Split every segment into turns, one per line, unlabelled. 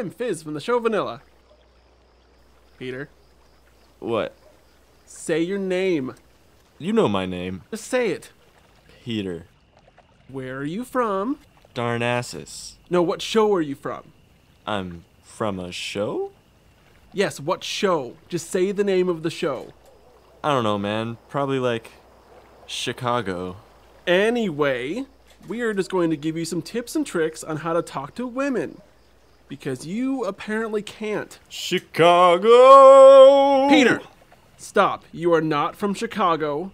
I'm Fizz from the show Vanilla. Peter,
What?
say your name.
You know my name.
Just say it.
Peter.
Where are you from?
Darnassus.
No, what show are you from?
I'm from a show?
Yes, what show? Just say the name of the show.
I don't know, man. Probably like Chicago.
Anyway, we are just going to give you some tips and tricks on how to talk to women. Because you apparently can't.
Chicago!
Peter! Stop. You are not from Chicago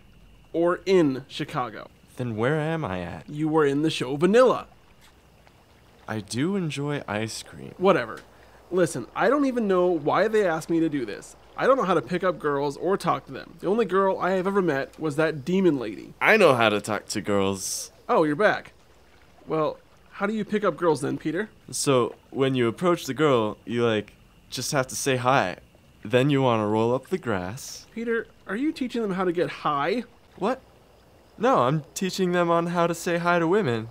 or in Chicago.
Then where am I at?
You were in the show Vanilla.
I do enjoy ice cream.
Whatever. Listen, I don't even know why they asked me to do this. I don't know how to pick up girls or talk to them. The only girl I have ever met was that demon lady.
I know how to talk to girls.
Oh, you're back. Well, how do you pick up girls then, Peter?
So, when you approach the girl, you like just have to say hi. Then you want to roll up the grass.
Peter, are you teaching them how to get high?
What? No, I'm teaching them on how to say hi to women.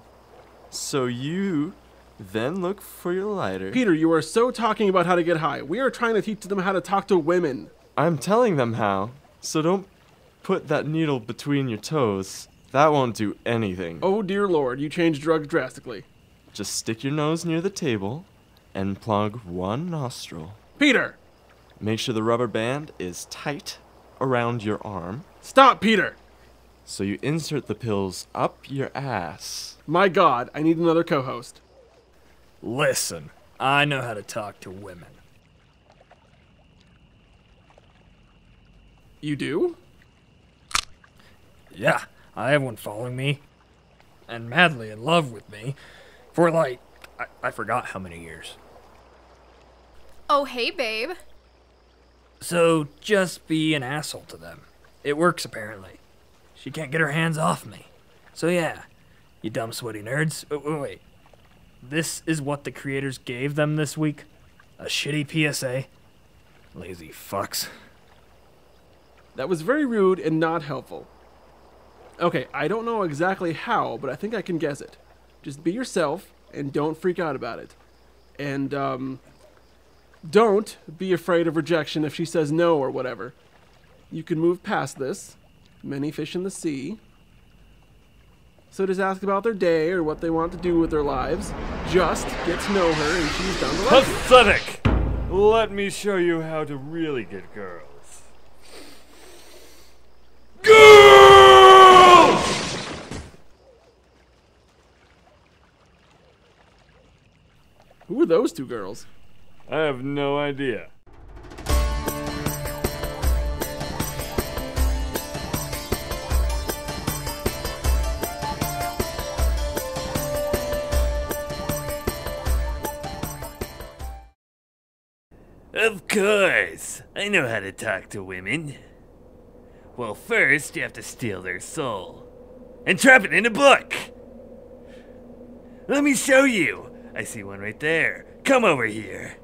So you then look for your lighter.
Peter, you are so talking about how to get high. We are trying to teach them how to talk to women.
I'm telling them how. So don't put that needle between your toes. That won't do anything.
Oh dear lord, you changed drugs drastically.
Just stick your nose near the table and plug one nostril.
Peter!
Make sure the rubber band is tight around your arm.
Stop, Peter!
So you insert the pills up your ass.
My god, I need another co host.
Listen, I know how to talk to women.
You do?
Yeah, I have one following me. And madly in love with me. For like, I, I forgot how many years.
Oh, hey, babe.
So just be an asshole to them. It works apparently. She can't get her hands off me. So yeah, you dumb sweaty nerds. Oh, wait, wait. This is what the creators gave them this week? A shitty PSA? Lazy fucks.
That was very rude and not helpful. Okay, I don't know exactly how, but I think I can guess it. Just be yourself and don't freak out about it. And, um, don't be afraid of rejection if she says no or whatever. You can move past this. Many fish in the sea. So just ask about their day or what they want to do with their lives. Just get to know her and she's to like.
Pathetic! Let me show you how to really get. Girls!
Who are those two girls?
I have no idea.
Of course, I know how to talk to women. Well, first you have to steal their soul and trap it in a book. Let me show you. I see one right there. Come over here.